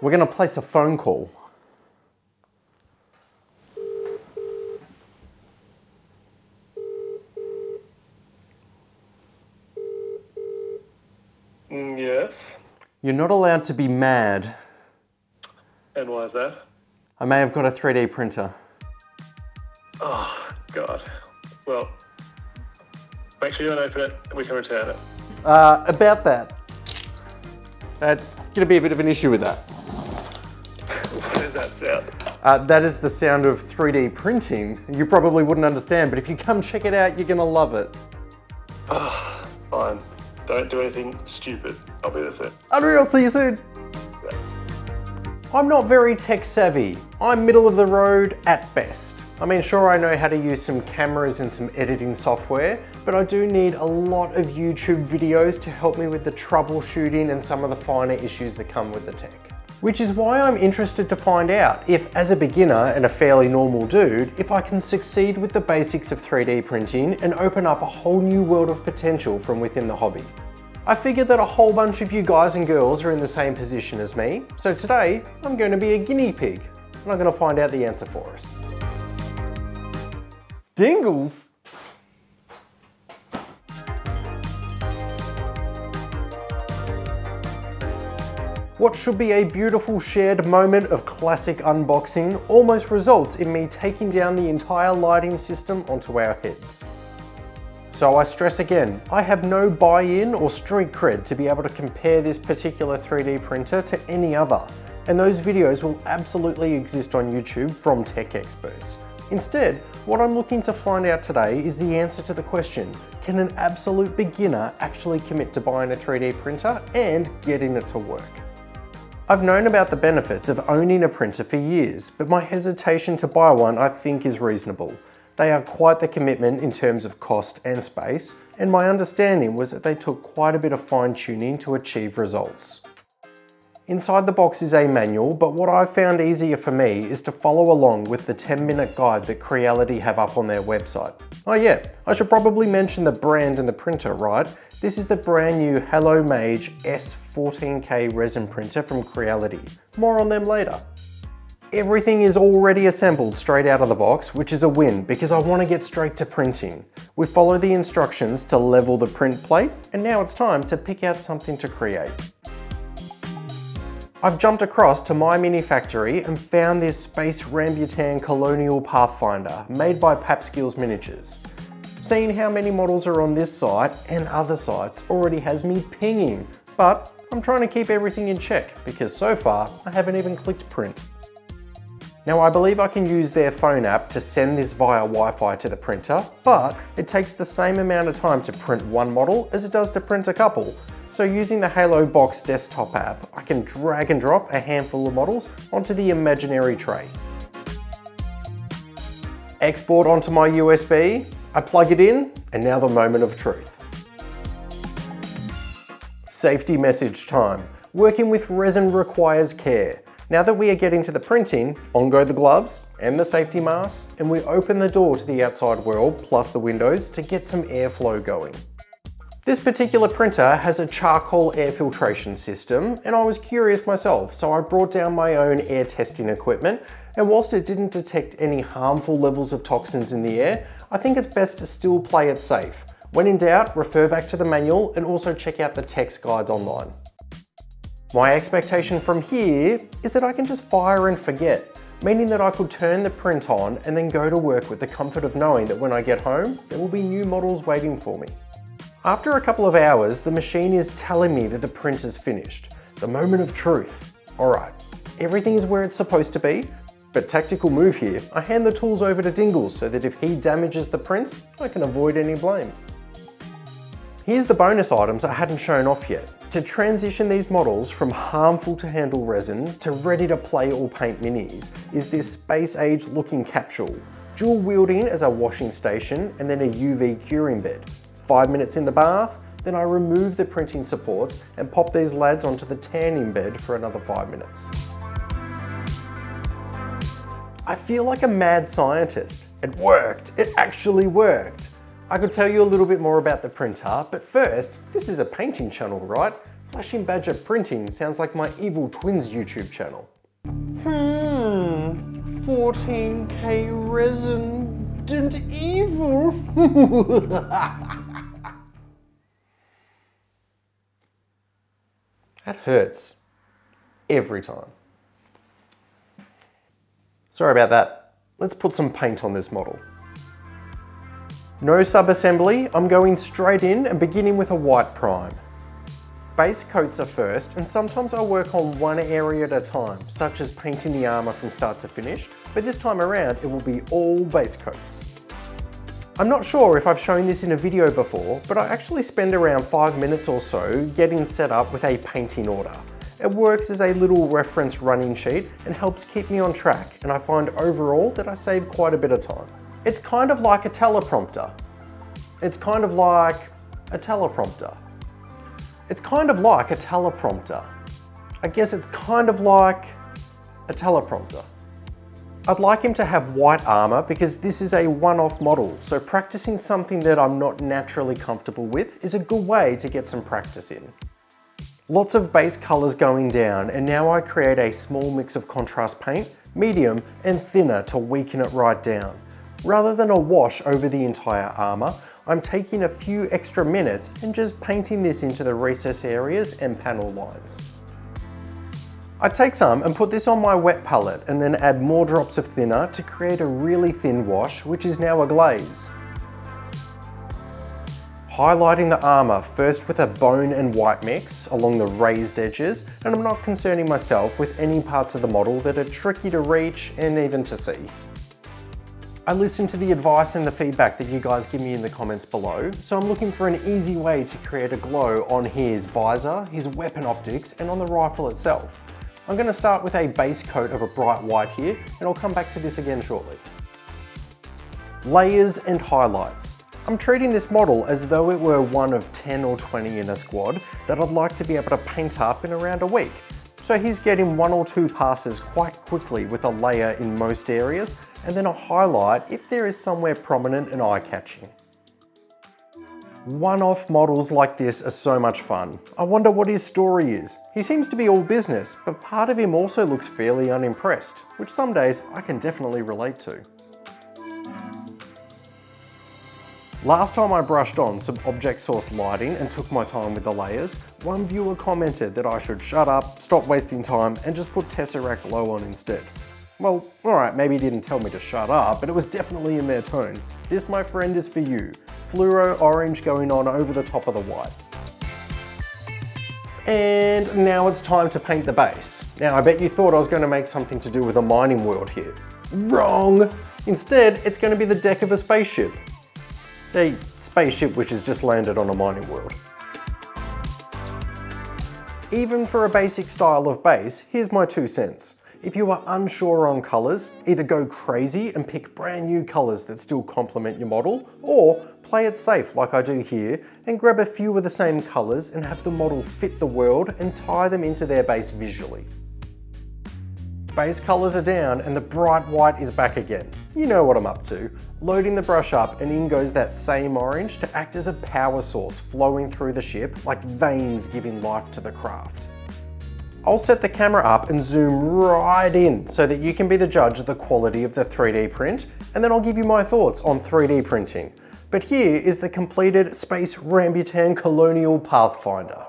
We're gonna place a phone call. Mm, yes. You're not allowed to be mad. And why is that? I may have got a 3D printer. Oh, God. Well, make sure you don't open it and we can return it. Uh, about that. That's gonna be a bit of an issue with that. what does that sound? Uh, that is the sound of 3D printing. You probably wouldn't understand, but if you come check it out, you're gonna love it. Oh, fine. Don't do anything stupid. I'll be the same. Unreal, see you soon. I'm not very tech savvy. I'm middle of the road at best. I mean, sure, I know how to use some cameras and some editing software, but I do need a lot of YouTube videos to help me with the troubleshooting and some of the finer issues that come with the tech. Which is why I'm interested to find out if, as a beginner and a fairly normal dude, if I can succeed with the basics of 3D printing and open up a whole new world of potential from within the hobby. I figured that a whole bunch of you guys and girls are in the same position as me, so today I'm going to be a guinea pig, and I'm going to find out the answer for us. Dingles? What should be a beautiful shared moment of classic unboxing almost results in me taking down the entire lighting system onto our heads. So I stress again, I have no buy-in or street cred to be able to compare this particular 3D printer to any other, and those videos will absolutely exist on YouTube from tech experts. Instead, what I'm looking to find out today is the answer to the question, can an absolute beginner actually commit to buying a 3D printer and getting it to work? I've known about the benefits of owning a printer for years, but my hesitation to buy one I think is reasonable. They are quite the commitment in terms of cost and space, and my understanding was that they took quite a bit of fine tuning to achieve results. Inside the box is a manual, but what I found easier for me is to follow along with the 10 minute guide that Creality have up on their website. Oh yeah, I should probably mention the brand and the printer, right? This is the brand new Halot-Mage S14K resin printer from Creality. More on them later. Everything is already assembled straight out of the box, which is a win because I want to get straight to printing. We follow the instructions to level the print plate, and now it's time to pick out something to create. I've jumped across to MyMiniFactory and found this Space Rambutan Colonial Pathfinder made by Papsikels Miniatures. Seeing how many models are on this site and other sites already has me pinging, but I'm trying to keep everything in check because so far I haven't even clicked print. Now I believe I can use their phone app to send this via Wi-Fi to the printer, but it takes the same amount of time to print one model as it does to print a couple, so using the Halot Box desktop app, I can drag and drop a handful of models onto the imaginary tray. Export onto my USB, I plug it in, and now the moment of truth. Safety message time. Working with resin requires care. Now that we are getting to the printing, on go the gloves and the safety mask, and we open the door to the outside world plus the windows to get some airflow going. This particular printer has a charcoal air filtration system and I was curious myself so I brought down my own air testing equipment and whilst it didn't detect any harmful levels of toxins in the air, I think it's best to still play it safe. When in doubt, refer back to the manual and also check out the text guides online. My expectation from here is that I can just fire and forget, meaning that I could turn the print on and then go to work with the comfort of knowing that when I get home, there will be new models waiting for me. After a couple of hours, the machine is telling me that the print is finished. The moment of truth. All right, everything is where it's supposed to be, but tactical move here, I hand the tools over to Dingles so that if he damages the prints, I can avoid any blame. Here's the bonus items I hadn't shown off yet. To transition these models from harmful to handle resin to ready to play or paint minis is this space age looking capsule, dual wielding as a washing station and then a UV curing bed. Five minutes in the bath, then I remove the printing supports and pop these lads onto the tanning bed for another five minutes. I feel like a mad scientist. It worked, it actually worked. I could tell you a little bit more about the printer, but first, this is a painting channel, right? Flashing Badger Printing sounds like my Evil Twins YouTube channel. Hmm, 14k Resident Evil. that hurts every time. Sorry about that. Let's put some paint on this model. No sub-assembly, I'm going straight in and beginning with a white prime. Base coats are first, and sometimes I work on one area at a time, such as painting the armour from start to finish, but this time around it will be all base coats. I'm not sure if I've shown this in a video before, but I actually spend around 5 minutes or so getting set up with a painting order. It works as a little reference running sheet and helps keep me on track, and I find overall that I save quite a bit of time. It's kind of like a teleprompter. It's kind of like a teleprompter. It's kind of like a teleprompter. I guess it's kind of like a teleprompter. I'd like him to have white armor because this is a one-off model, so practicing something that I'm not naturally comfortable with is a good way to get some practice in. Lots of base colors going down, and now I create a small mix of contrast paint, medium and thinner to weaken it right down. Rather than a wash over the entire armor, I'm taking a few extra minutes and just painting this into the recess areas and panel lines. I take some and put this on my wet palette and then add more drops of thinner to create a really thin wash, which is now a glaze. Highlighting the armour first with a bone and white mix along the raised edges, and I'm not concerning myself with any parts of the model that are tricky to reach and even to see. I listen to the advice and the feedback that you guys give me in the comments below, so I'm looking for an easy way to create a glow on his visor, his weapon optics, and on the rifle itself. I'm going to start with a base coat of a bright white here, and I'll come back to this again shortly. Layers and highlights. I'm treating this model as though it were one of 10 or 20 in a squad that I'd like to be able to paint up in around a week. So he's getting one or two passes quite quickly with a layer in most areas and then a highlight if there is somewhere prominent and eye-catching. One-off models like this are so much fun. I wonder what his story is. He seems to be all business, but part of him also looks fairly unimpressed, which some days I can definitely relate to. Last time I brushed on some object source lighting and took my time with the layers, one viewer commented that I should shut up, stop wasting time, and just put Tesseract Glow on instead. Well, alright, maybe he didn't tell me to shut up, but it was definitely in their tone. This, my friend, is for you. Fluoro orange going on over the top of the white. And now it's time to paint the base. Now, I bet you thought I was going to make something to do with a mining world here. Wrong! Instead, it's going to be the deck of a spaceship. A spaceship which has just landed on a mining world. Even for a basic style of base, here's my two cents. If you are unsure on colours, either go crazy and pick brand new colours that still complement your model, or play it safe like I do here and grab a few of the same colours and have the model fit the world and tie them into their base visually. Base colours are down and the bright white is back again. You know what I'm up to. Loading the brush up and in goes that same orange to act as a power source flowing through the ship like veins giving life to the craft. I'll set the camera up and zoom right in so that you can be the judge of the quality of the 3D print, and then I'll give you my thoughts on 3D printing. But here is the completed Space Rambutan Colonial Pathfinder.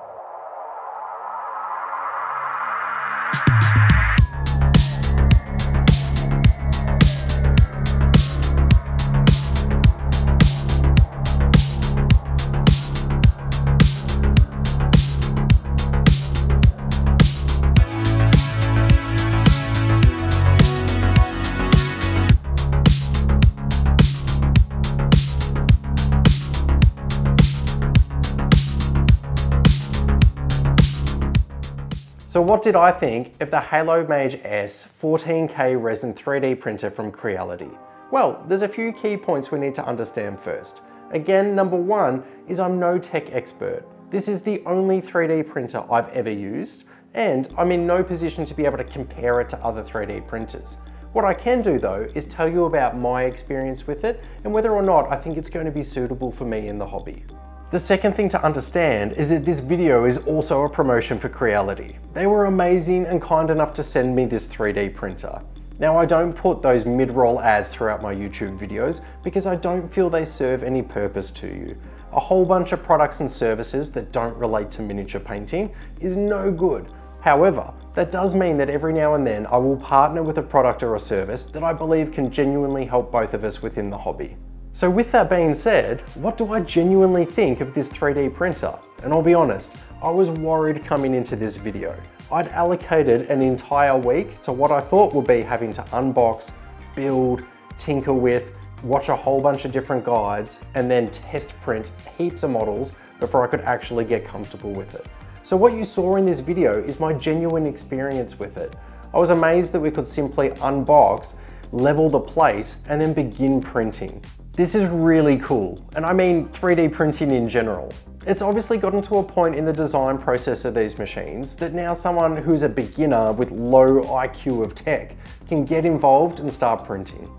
What did I think of the Halot-Mage S 14K resin 3D printer from Creality? Well, there's a few key points we need to understand first. Again, number one is I'm no tech expert. This is the only 3D printer I've ever used, and I'm in no position to be able to compare it to other 3D printers. What I can do though is tell you about my experience with it and whether or not I think it's going to be suitable for me in the hobby. The second thing to understand is that this video is also a promotion for Creality. They were amazing and kind enough to send me this 3D printer. Now I don't put those mid-roll ads throughout my YouTube videos because I don't feel they serve any purpose to you. A whole bunch of products and services that don't relate to miniature painting is no good. However, that does mean that every now and then I will partner with a product or a service that I believe can genuinely help both of us within the hobby. So with that being said, what do I genuinely think of this 3D printer? And I'll be honest, I was worried coming into this video. I'd allocated an entire week to what I thought would be having to unbox, build, tinker with, watch a whole bunch of different guides, and then test print heaps of models before I could actually get comfortable with it. So what you saw in this video is my genuine experience with it. I was amazed that we could simply unbox, level the plate, and then begin printing. This is really cool, and I mean 3D printing in general. It's obviously gotten to a point in the design process of these machines that now someone who's a beginner with low IQ of tech can get involved and start printing.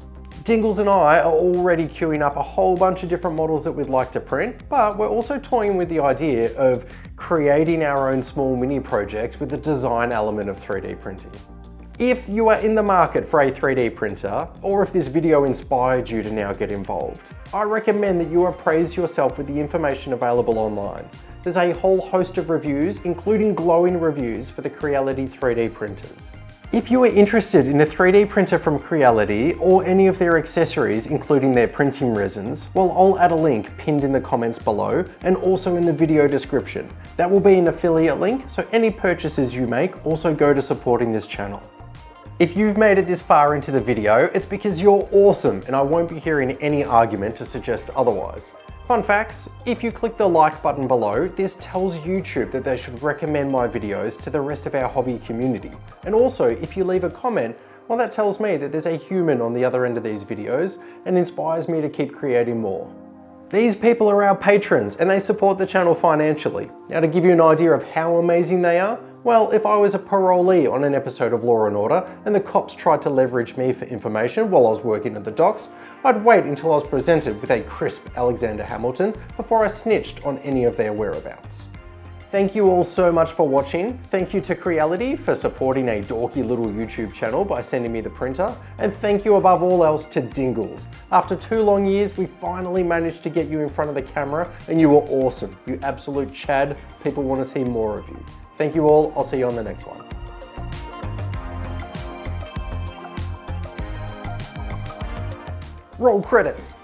Dingles and I are already queuing up a whole bunch of different models that we'd like to print, but we're also toying with the idea of creating our own small mini projects with the design element of 3D printing. If you are in the market for a 3D printer, or if this video inspired you to now get involved, I recommend that you appraise yourself with the information available online. There's a whole host of reviews, including glowing reviews for the Creality 3D printers. If you are interested in a 3D printer from Creality or any of their accessories, including their printing resins, well, I'll add a link pinned in the comments below and also in the video description. That will be an affiliate link, so any purchases you make also go to supporting this channel. If you've made it this far into the video, it's because you're awesome and I won't be hearing any argument to suggest otherwise. Fun facts, if you click the like button below, this tells YouTube that they should recommend my videos to the rest of our hobby community. And also, if you leave a comment, well that tells me that there's a human on the other end of these videos and inspires me to keep creating more. These people are our patrons and they support the channel financially. Now to give you an idea of how amazing they are, well, if I was a parolee on an episode of Law & Order and the cops tried to leverage me for information while I was working at the docks, I'd wait until I was presented with a crisp Alexander Hamilton before I snitched on any of their whereabouts. Thank you all so much for watching. Thank you to Creality for supporting a dorky little YouTube channel by sending me the printer. And thank you above all else to Dingles. After two long years, we finally managed to get you in front of the camera and you were awesome. You absolute Chad. People want to see more of you. Thank you all. I'll see you on the next one. Roll credits.